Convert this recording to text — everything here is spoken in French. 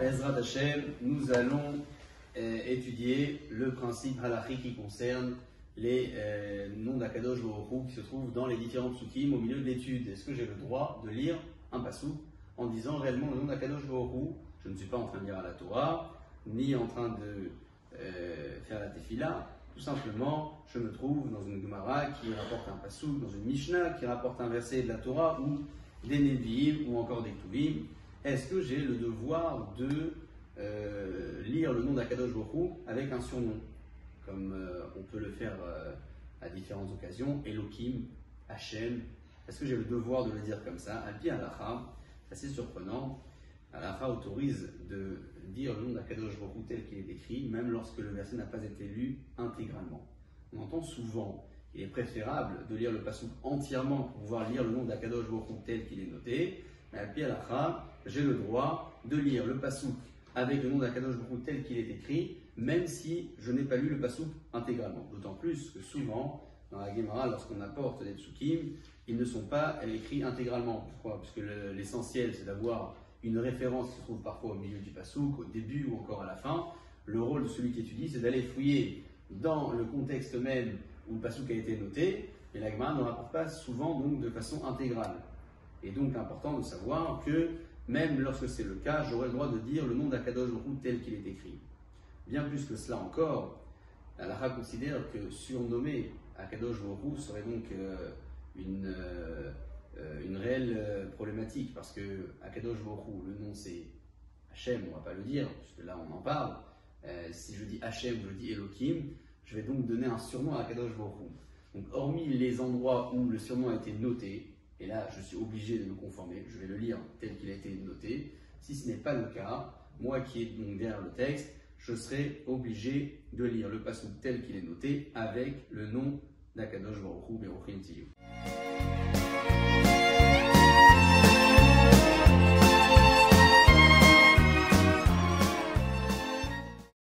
Bezrat Hashem, nous allons euh, étudier le principe halachi qui concerne les euh, noms d'Akadosh Baruch qui se trouvent dans les différents psukim au milieu de l'étude. Est-ce que j'ai le droit de lire un passou en disant réellement le nom d'Akadosh Baruch Je ne suis pas en train de lire à la Torah, ni en train de euh, faire la tefila. Tout simplement, je me trouve dans une Gemara qui rapporte un passou, dans une Mishnah qui rapporte un verset de la Torah ou des Nevi'im ou encore des Tuvim. Est-ce que j'ai le devoir de euh, lire le nom d'Akadosh Baruch avec un surnom, comme euh, on peut le faire euh, à différentes occasions, Elohim, Hachem. Est-ce que j'ai le devoir de le dire comme ça? Alpi Alacha, assez surprenant. Alacha autorise de dire le nom d'Akadosh Baruch tel qu'il est écrit, même lorsque le verset n'a pas été lu intégralement. On entend souvent qu'il est préférable de lire le passage entièrement pour pouvoir lire le nom d'Akadosh Baruch tel qu'il est noté, Alpi Alacha, j'ai le droit de lire le pasouk avec le nom d'Akadosh Baruch tel qu'il est écrit, même si je n'ai pas lu le pasouk intégralement. D'autant plus que souvent, dans la Gemara, lorsqu'on apporte des psukim, ils ne sont pas écrits intégralement. Pourquoi? Parce que l'essentiel, c'est d'avoir une référence qui se trouve parfois au milieu du pasouk, au début ou encore à la fin. Le rôle de celui qui étudie, c'est d'aller fouiller dans le contexte même où le pasouk a été noté, et la Gemara ne rapporte pas souvent donc de façon intégrale. Et donc important de savoir que même lorsque c'est le cas, j'aurai le droit de dire le nom d'Akadosh Baruch tel qu'il est écrit. Bien plus que cela encore, Lara considère que surnommer Akadosh Baruch serait donc euh, une, euh, euh, une réelle problématique parce que Akadosh Baruch le nom c'est Hachem, on va pas le dire, puisque là on en parle. si je dis Hachem ou je dis Elohim, je vais donc donner un surnom à Akadosh Baruch Donc hormis les endroits où le surnom a été noté, là, je suis obligé de me conformer. Je vais le lire tel qu'il a été noté. Si ce n'est pas le cas, moi qui est donc derrière le texte, je serai obligé de lire le passage tel qu'il est noté avec le nom d'Akadosh Baruch Hu